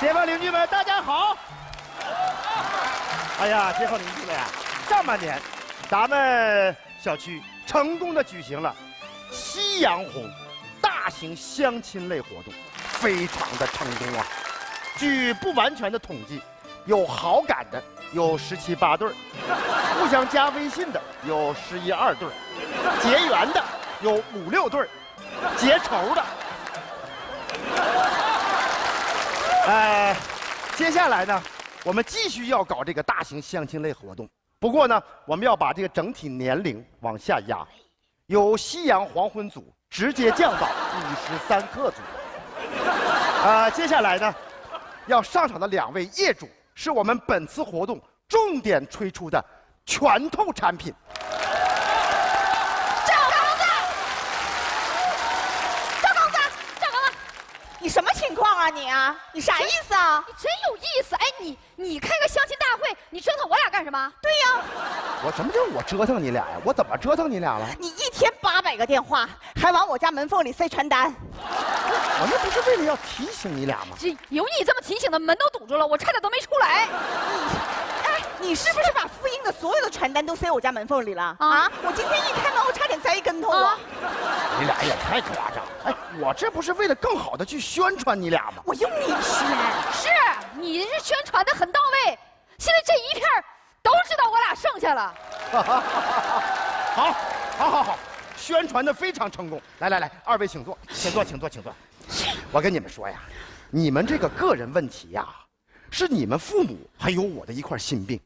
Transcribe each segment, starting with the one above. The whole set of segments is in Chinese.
街坊邻居们，大家好！哎呀，街坊邻居们呀，上半年咱们小区成功的举行了夕阳红大型相亲类活动，非常的成功啊！据不完全的统计，有好感的有十七八对儿，互相加微信的有十一二对儿，结缘的有五六对儿，结仇的。呃，接下来呢，我们继续要搞这个大型相亲类活动。不过呢，我们要把这个整体年龄往下压，由夕阳黄昏组直接降到五十三克组。啊、接下来呢，要上场的两位业主是我们本次活动重点推出的拳头产品。赵刚子，赵刚子，赵刚子，你什么情况啊你啊？你啥意思啊？你真有意思！哎，你你开个相亲大会，你折腾我俩干什么？对呀，我什么叫我折腾你俩呀？我怎么折腾你俩了？你一天八百个电话，还往我家门缝里塞传单，我那不是为了要提醒你俩吗？这有你这么提醒的，门都堵住了，我差点都没出来。哎，你是不是把复印的所有的传单都塞我家门缝里了啊啊？我今天一开门，我差点栽一跟头啊！你俩也太夸张！哎，我这不是为了更好的去宣传你俩吗？我用你宣，是你是宣传的很到位，现在这一片儿都知道我俩剩下了。好，好，好，好，宣传的非常成功。来来来，二位请坐，请坐，请坐，请坐。我跟你们说呀，你们这个个人问题呀，是你们父母还有我的一块心病，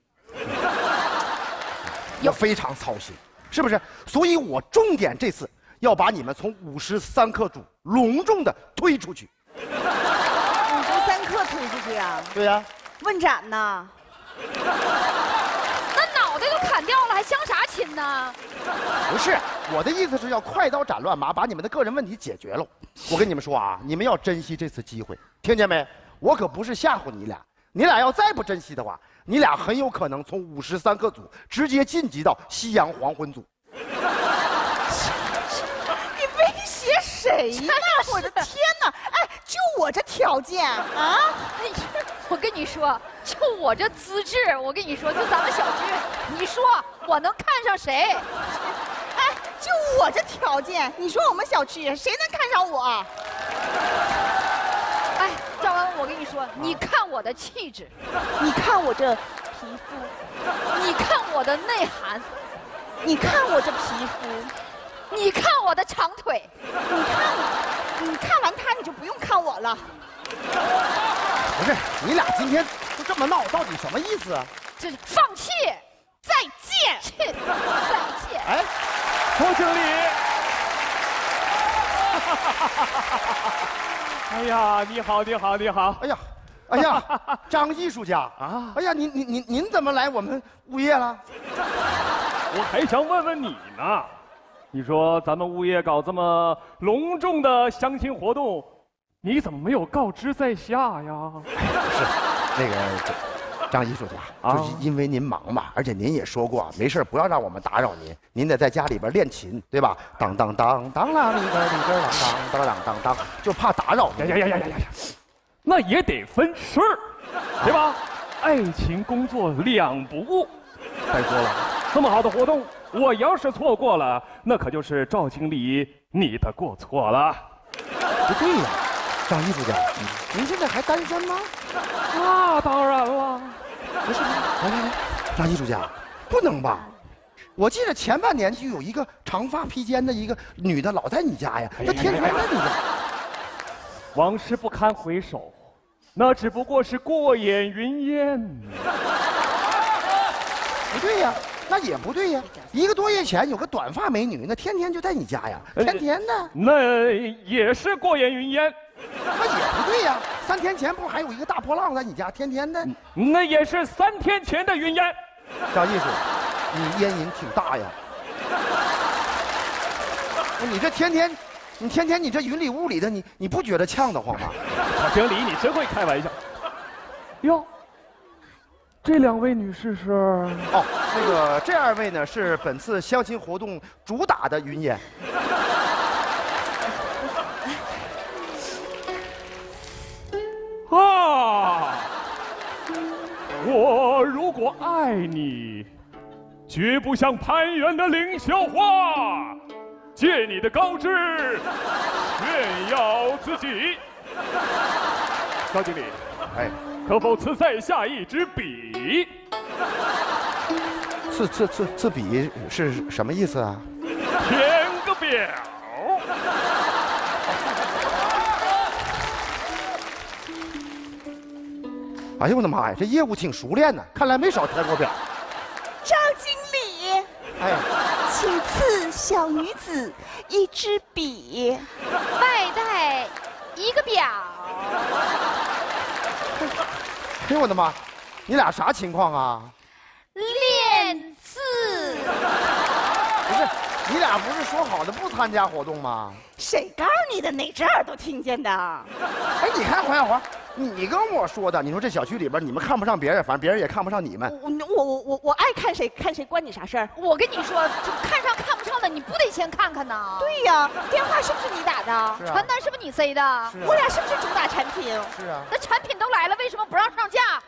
我非常操心，是不是？所以我重点这次要把你们从五十三克组隆重的推出去。五十三克推出去啊？对呀、问斩呐？那脑袋都砍掉了，还相啥亲呢？不是，我的意思是要快刀斩乱麻，把你们的个人问题解决了。我跟你们说啊，你们要珍惜这次机会，听见没？我可不是吓唬你俩，你俩要再不珍惜的话，你俩很有可能从五十三克组直接晋级到夕阳黄昏组。谁呢？我的天哪！哎，就我这条件啊？我跟你说，就我这资质，我跟你说，就咱们小区，你说我能看上谁？哎，就我这条件，你说我们小区谁能看上我？哎，赵文，我跟你说，你看我的气质，你看我这皮肤，你看我的内涵，你看我这皮肤，你看我的长腿，你看我，你看完他你就不用看我了。不是，你俩今天就这么闹，到底什么意思啊？这放弃，再见，去，再见。哎，周经理。哎呀，你好，你好，你好！哎呀，哎呀，张艺术家啊啊！哎呀，您您您您怎么来我们物业了？我还想问问你呢，你说咱们物业搞这么隆重的相亲活动，你怎么没有告知在下呀？是那个张艺术家，啊就是因为您忙嘛，而且您也说过，没事儿不要让我们打扰您，您得在家里边练琴，对吧？当当当当啷里边里边啷当当当当当，就怕打扰您。呀呀呀呀呀呀呀！那也得分事儿，对吧？爱情工作两不误。再说了，这么好的活动，我要是错过了，那可就是赵经理你的过错了。不对呀，张艺术家，您现在还单身吗？那当然了。不是，来来来，张艺术家，不能吧？我记得前半年就有一个长发披肩的一个女的老在你家呀，她天天在你家。往事不堪回首，那只不过是过眼云烟。不对呀，那也不对呀。一个多月前有个短发美女，那天天就在你家呀，天天的。那也是过眼云烟，那也不对呀。三天前不还有一个大波浪在你家，天天的。那也是三天前的云烟。张艺术，你烟瘾挺大呀。你这天天，你天天你这云里雾里的，你你不觉得呛得慌吗？小经理，你真会开玩笑。哟，这两位女士是？哦，那个这二位呢是本次相亲活动主打的云烟。啊，我如果爱你，绝不像攀援的凌霄花，借你的高枝炫耀自己。高经理。哎，可否赐在下一支笔？这这这这笔是什么意思啊？填个表。哎呦我的妈呀，这业务挺熟练呢，看来没少填过表。张经理，哎，请赐小女子一支笔。外带一个表，哎呦我的妈，你俩啥情况啊？练字。不是，你俩不是说好的不参加活动吗？谁告诉你的？哪只耳朵听见的？哎，你看黄小华，你跟我说的，你说这小区里边你们看不上别人，反正别人也看不上你们。我我我我我爱看谁看谁，关你啥事儿？我跟你说，就看上看你不得先看看呐？对呀，电话是不是你打的？是啊传单是不是你塞的？是啊我俩是不是主打产品？是啊，那产品都来了，为什么不让上架？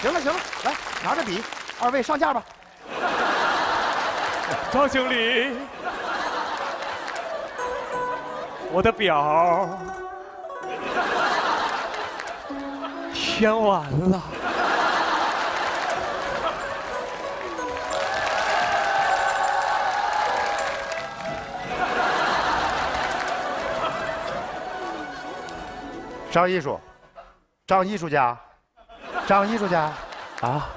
行了行了，来拿着笔，二位上架吧。张经理，我的表填完了。张艺术，张艺术家，张艺术家，啊，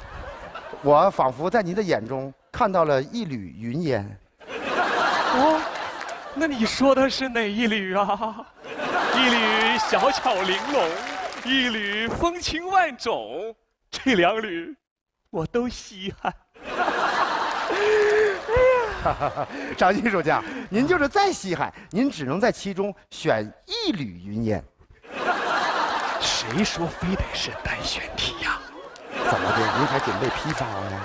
我仿佛在您的眼中看到了一缕云烟。哦，那你说的是哪一缕啊？一缕小巧玲珑，一缕风情万种，这两缕我都稀罕。张艺术家，您就是再稀罕，您只能在其中选一缕云烟。谁说非得是单选题呀、怎么的？您还准备批发呀？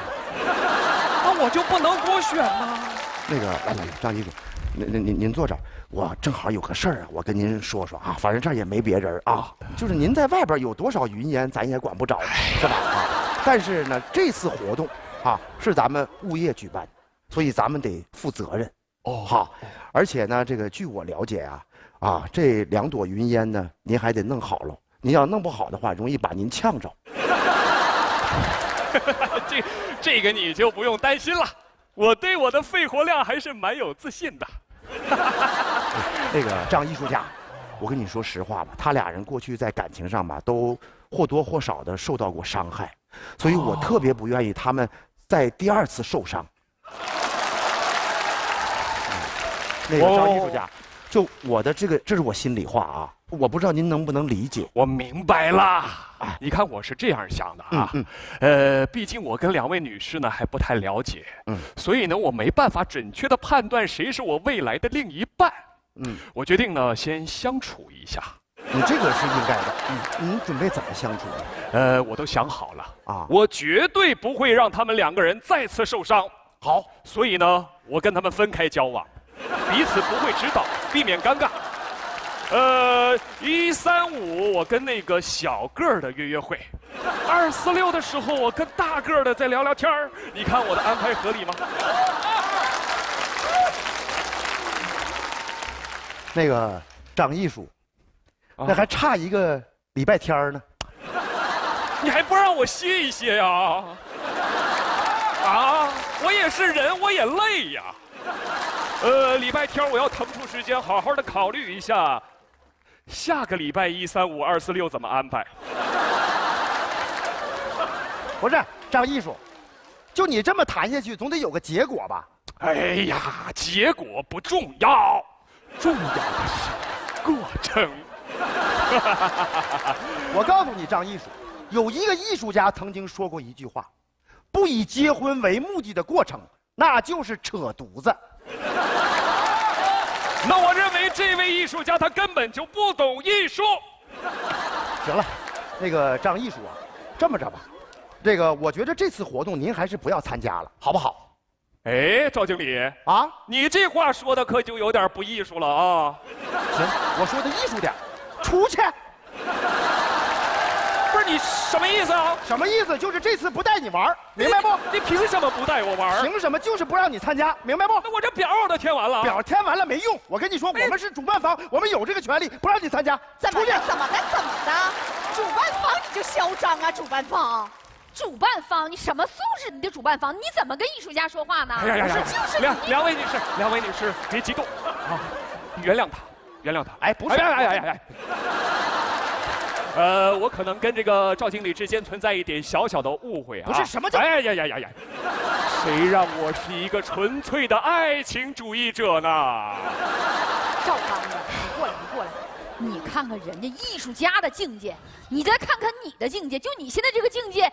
那我就不能多选吗？那个，来来来，张艺术，您您您您坐这儿，我正好有个事儿啊，我跟您说说啊，反正这儿也没别人啊，就是您在外边有多少云烟，咱也管不着，是吧？啊，但是呢，这次活动啊是咱们物业举办，所以咱们得负责任。哦好，而且呢，这个据我了解啊，啊，这两朵云烟呢，您还得弄好了。您要弄不好的话，容易把您呛着。这这个你就不用担心了，我对我的肺活量还是蛮有自信的。那个张艺术家，我跟你说实话吧，他俩人过去在感情上吧，都或多或少的受到过伤害，所以我特别不愿意他们在第二次受伤。嗯那个张艺术家，就我的这个，这是我心里话啊，我不知道您能不能理解。我明白了，你看我是这样想的啊，嗯呃，毕竟我跟两位女士呢还不太了解，嗯。所以呢我没办法准确的判断谁是我未来的另一半，嗯，我决定呢先相处一下，你这个是应该的。嗯，您准备怎么相处呢？呃，我都想好了。啊。我绝对不会让他们两个人再次受伤。好，所以呢，我跟他们分开交往，彼此不会知道，避免尴尬。呃，一三五我跟那个小个儿的约约会，二四六的时候我跟大个儿的再聊聊天儿。你看我的安排合理吗？那个张艺术，啊那还差一个礼拜天儿呢。你还不让我歇一歇呀？啊，我也是人，我也累呀。呃，礼拜天我要腾出时间，好好的考虑一下，下个礼拜一三五二四六怎么安排。不是张艺术，就你这么谈下去，总得有个结果吧？哎呀，结果不重要，重要的是过程。我告诉你，张艺术，有一个艺术家曾经说过一句话：不以结婚为目的的过程，那就是扯犊子。那我认为这位艺术家他根本就不懂艺术。行了，那个张艺术啊，这么着吧，这个我觉得这次活动您还是不要参加了，好不好？哎，赵经理，啊，你这话说的可就有点不艺术了啊！行，我说的艺术点，出去。你什么意思啊？什么意思？就是这次不带你玩儿，明白不？你凭什么不带我玩儿？凭什么？就是不让你参加，明白不？那我这表我都填完了。表填完了没用，我跟你说，我们是主办方，我们有这个权利，不让你参加。出去怎么的？怎么的？怎么的？主办方你就嚣张啊！主办方，主办方，你什么素质？你的主办方，你怎么跟艺术家说话呢？哎呀呀呀！就是两两位女士，两位女士别激动啊，原谅他，原谅他。哎不是哎哎哎哎哎。呃，我可能跟这个赵经理之间存在一点小小的误会啊。不是什么叫哎呀呀呀呀！谁让我是一个纯粹的爱情主义者呢？赵刚子，你过来，你过来，你看看人家艺术家的境界，你再看看你的境界，就你现在这个境界，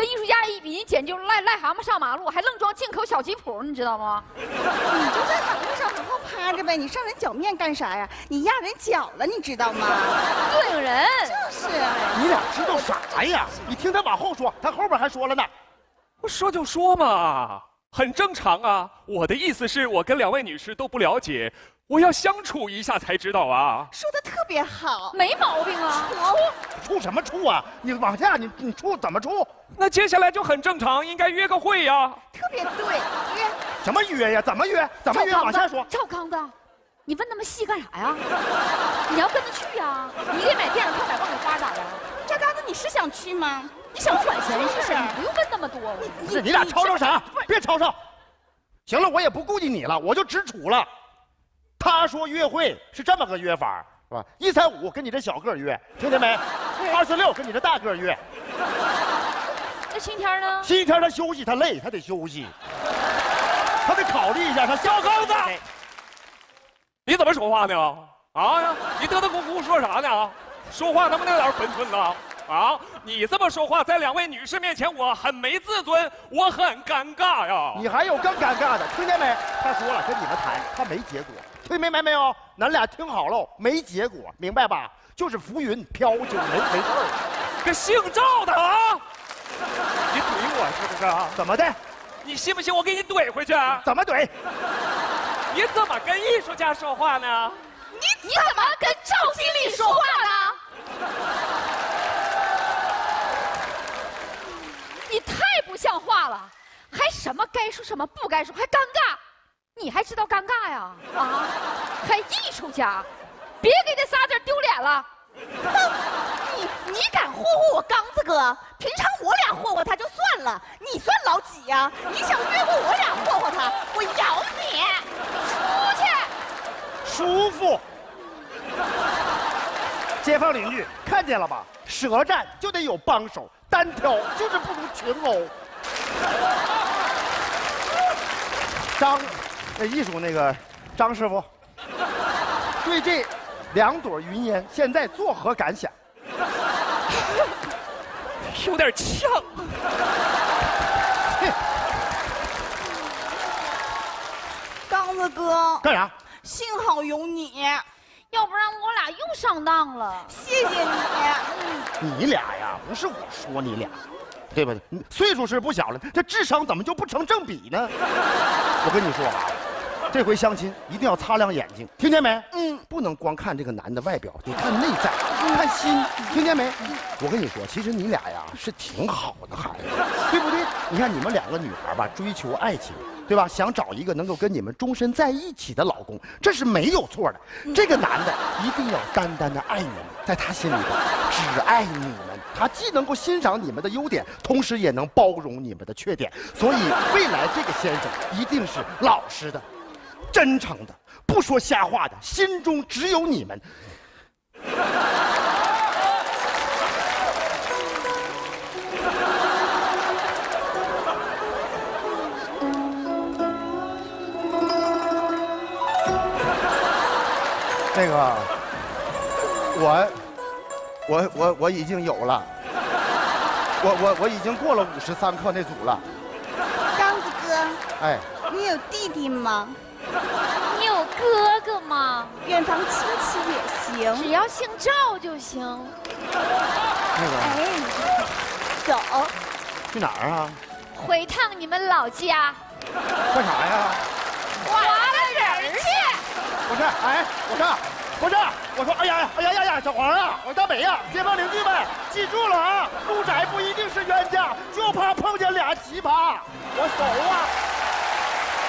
跟艺术家一比，你简直就是癞癞蛤蟆上马路，还愣装进口小吉普，你知道吗？你就在马路上好好趴着呗，你上人脚面干啥呀？你压人脚了，你知道吗？膈应人。就是，你俩知道啥呀？你听他往后说，他后边还说了呢。我说就说嘛，很正常啊。我的意思是我跟两位女士都不了解，我要相处一下才知道啊。说的特别好。没毛病啊！处处什么处啊？你往下，你你处怎么处？那接下来就很正常，应该约个会呀。特别对，约什么约呀？怎么约？怎么约？往下说。赵刚子，你问那么细干啥呀？你要跟他去呀？你给买电影票、买爆米花咋的？赵刚子，你是想去吗？你想转钱是不是？你不用问那么多。不是你俩吵吵啥？别吵吵。行了，我也不顾及你了，我就直处了。他说约会是这么个约法，是吧？一三五跟你这小个约，听见没？二四六跟你这大个约。那星期天呢？星期天他休息，他累，他得休息，他得考虑一下他小高子哎你怎么说话呢？啊，你嘚嘚咕咕说啥呢？说话能不能有点分寸呢？啊，你这么说话，在两位女士面前，我很没自尊，我很尴尬呀。你还有更尴尬的，听见没？他说了，跟你们谈，他没结果，听明白没有？咱俩听好喽，没结果，明白吧？就是浮云飘就没没事儿。个姓赵的啊！你怼我是不是啊？怎么的？你信不信我给你怼回去啊？怎么怼？你怎么跟艺术家说话呢？你你怎么跟赵经理说话呢？你太不像话了，还什么该说什么不该说，还尴尬，你还知道尴尬呀？啊，还艺术家，别给这仨字丢脸了。哼，你你敢霍霍我刚子哥？平常我俩霍霍他就算了，你算老几呀、你想越过我俩霍霍他，我咬你！出去！舒服。街坊邻居看见了吧？舌战就得有帮手，单挑就是不如群殴。张，那艺术那个张师傅，对这两朵云烟现在作何感想？有点呛。刚子哥，干啥？幸好有你，要不然我俩又上当了。谢谢你。你俩呀，不是我说你俩，对吧？你岁数是不小了，这智商怎么就不成正比呢？我跟你说啊，这回相亲一定要擦亮眼睛，听见没？嗯，不能光看这个男的外表，得看内在，看心，听见没？我跟你说，其实你俩呀是挺好的孩子，对不对？你看你们两个女孩吧，追求爱情，对吧？想找一个能够跟你们终身在一起的老公，这是没有错的。这个男的一定要单单的爱你们，在他心里边只爱你们。他既能够欣赏你们的优点，同时也能包容你们的缺点。所以未来这个先生一定是老实的、真诚的，不说瞎话的，心中只有你们。那个，我，我我我已经有了，我我我已经过了五十三克那组了，刚子哥，哎，你有弟弟吗？你有哥哥吗？远房亲戚也行。只要姓赵就行。那个哎，走，去哪儿啊？回趟你们老家，干啥呀？划拉人儿去。不是，哎，我说，不是，我说，哎呀，哎呀呀呀，小黄啊，我大北呀，街坊邻居们，记住了啊，路窄不一定是冤家，就怕碰见俩奇葩。我走啊！